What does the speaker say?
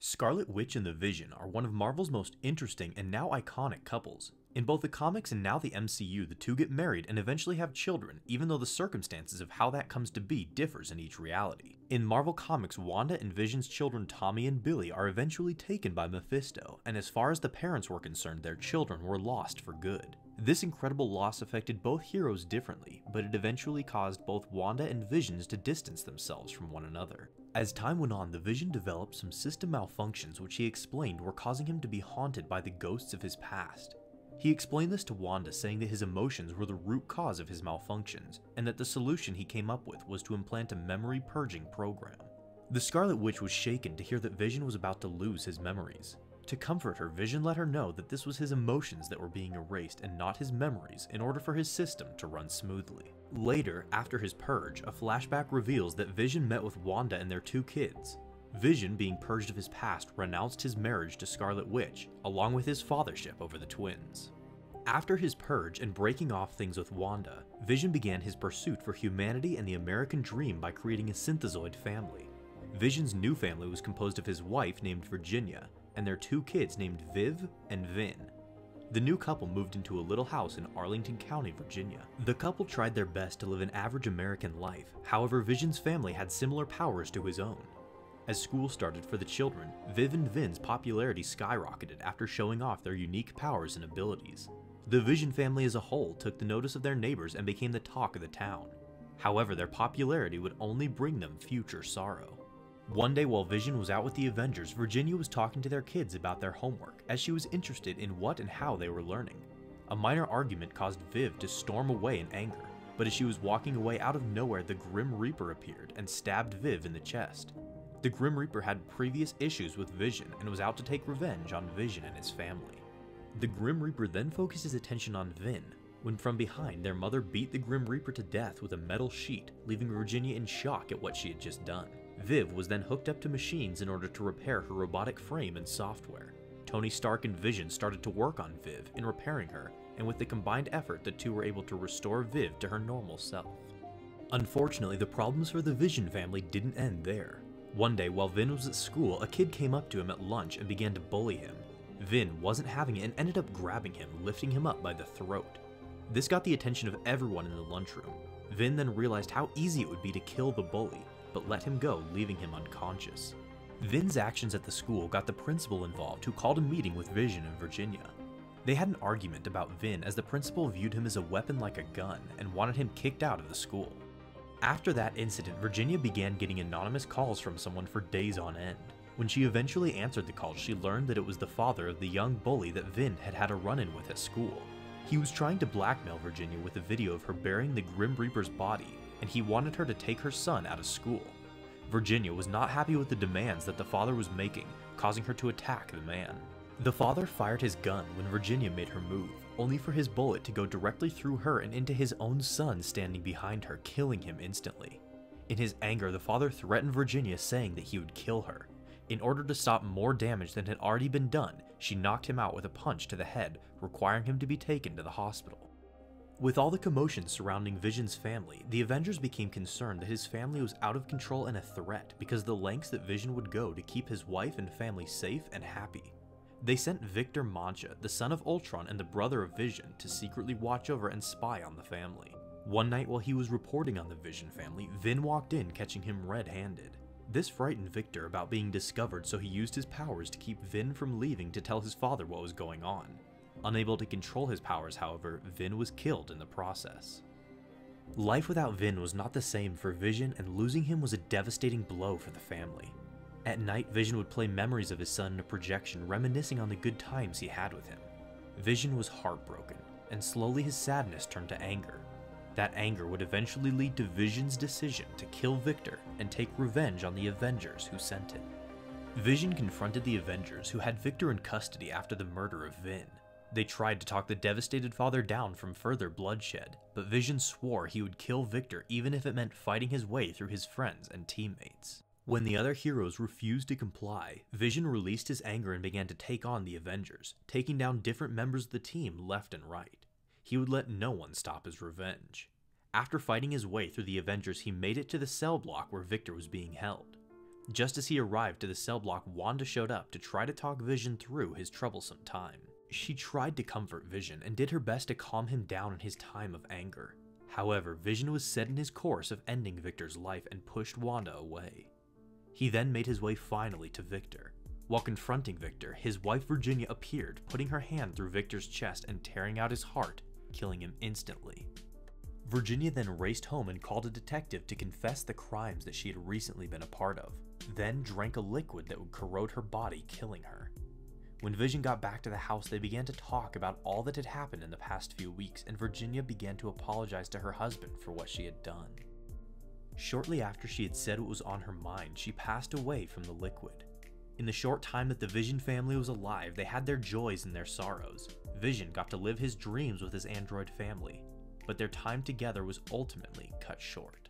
Scarlet Witch and the Vision are one of Marvel's most interesting and now iconic couples. In both the comics and now the MCU, the two get married and eventually have children, even though the circumstances of how that comes to be differs in each reality. In Marvel Comics, Wanda and Vision's children Tommy and Billy are eventually taken by Mephisto, and as far as the parents were concerned, their children were lost for good. This incredible loss affected both heroes differently, but it eventually caused both Wanda and Visions to distance themselves from one another. As time went on, the Vision developed some system malfunctions which he explained were causing him to be haunted by the ghosts of his past. He explained this to Wanda saying that his emotions were the root cause of his malfunctions, and that the solution he came up with was to implant a memory purging program. The Scarlet Witch was shaken to hear that Vision was about to lose his memories. To comfort her, Vision let her know that this was his emotions that were being erased and not his memories in order for his system to run smoothly. Later, after his purge, a flashback reveals that Vision met with Wanda and their two kids. Vision, being purged of his past, renounced his marriage to Scarlet Witch, along with his fathership over the twins. After his purge and breaking off things with Wanda, Vision began his pursuit for humanity and the American dream by creating a synthezoid family. Vision's new family was composed of his wife named Virginia and their two kids named Viv and Vin. The new couple moved into a little house in Arlington County, Virginia. The couple tried their best to live an average American life, however Vision's family had similar powers to his own. As school started for the children, Viv and Vin's popularity skyrocketed after showing off their unique powers and abilities. The Vision family as a whole took the notice of their neighbors and became the talk of the town. However, their popularity would only bring them future sorrow. One day while Vision was out with the Avengers, Virginia was talking to their kids about their homework, as she was interested in what and how they were learning. A minor argument caused Viv to storm away in anger, but as she was walking away out of nowhere the Grim Reaper appeared and stabbed Viv in the chest. The Grim Reaper had previous issues with Vision and was out to take revenge on Vision and his family. The Grim Reaper then focused his attention on Vin, when from behind their mother beat the Grim Reaper to death with a metal sheet, leaving Virginia in shock at what she had just done. Viv was then hooked up to machines in order to repair her robotic frame and software. Tony Stark and Vision started to work on Viv in repairing her, and with the combined effort, the two were able to restore Viv to her normal self. Unfortunately, the problems for the Vision family didn't end there. One day, while Vin was at school, a kid came up to him at lunch and began to bully him. Vin wasn't having it and ended up grabbing him, lifting him up by the throat. This got the attention of everyone in the lunchroom. Vin then realized how easy it would be to kill the bully, but let him go, leaving him unconscious. Vin's actions at the school got the principal involved, who called a meeting with Vision and Virginia. They had an argument about Vin as the principal viewed him as a weapon like a gun and wanted him kicked out of the school. After that incident, Virginia began getting anonymous calls from someone for days on end. When she eventually answered the call, she learned that it was the father of the young bully that Vin had had a run-in with at school. He was trying to blackmail Virginia with a video of her burying the Grim Reaper's body and he wanted her to take her son out of school. Virginia was not happy with the demands that the father was making, causing her to attack the man. The father fired his gun when Virginia made her move, only for his bullet to go directly through her and into his own son standing behind her, killing him instantly. In his anger, the father threatened Virginia saying that he would kill her. In order to stop more damage than had already been done, she knocked him out with a punch to the head, requiring him to be taken to the hospital. With all the commotion surrounding Vision's family, the Avengers became concerned that his family was out of control and a threat because the lengths that Vision would go to keep his wife and family safe and happy. They sent Victor Mancha, the son of Ultron and the brother of Vision, to secretly watch over and spy on the family. One night while he was reporting on the Vision family, Vin walked in catching him red-handed. This frightened Victor about being discovered so he used his powers to keep Vin from leaving to tell his father what was going on. Unable to control his powers, however, Vin was killed in the process. Life without Vin was not the same for Vision, and losing him was a devastating blow for the family. At night, Vision would play memories of his son in a projection, reminiscing on the good times he had with him. Vision was heartbroken, and slowly his sadness turned to anger. That anger would eventually lead to Vision's decision to kill Victor and take revenge on the Avengers who sent him. Vision confronted the Avengers who had Victor in custody after the murder of Vin, they tried to talk the devastated father down from further bloodshed, but Vision swore he would kill Victor even if it meant fighting his way through his friends and teammates. When the other heroes refused to comply, Vision released his anger and began to take on the Avengers, taking down different members of the team left and right. He would let no one stop his revenge. After fighting his way through the Avengers, he made it to the cell block where Victor was being held. Just as he arrived to the cell block, Wanda showed up to try to talk Vision through his troublesome time. She tried to comfort Vision and did her best to calm him down in his time of anger. However, Vision was set in his course of ending Victor's life and pushed Wanda away. He then made his way finally to Victor. While confronting Victor, his wife Virginia appeared, putting her hand through Victor's chest and tearing out his heart, killing him instantly. Virginia then raced home and called a detective to confess the crimes that she had recently been a part of, then drank a liquid that would corrode her body, killing her. When Vision got back to the house, they began to talk about all that had happened in the past few weeks, and Virginia began to apologize to her husband for what she had done. Shortly after she had said what was on her mind, she passed away from the liquid. In the short time that the Vision family was alive, they had their joys and their sorrows. Vision got to live his dreams with his android family, but their time together was ultimately cut short.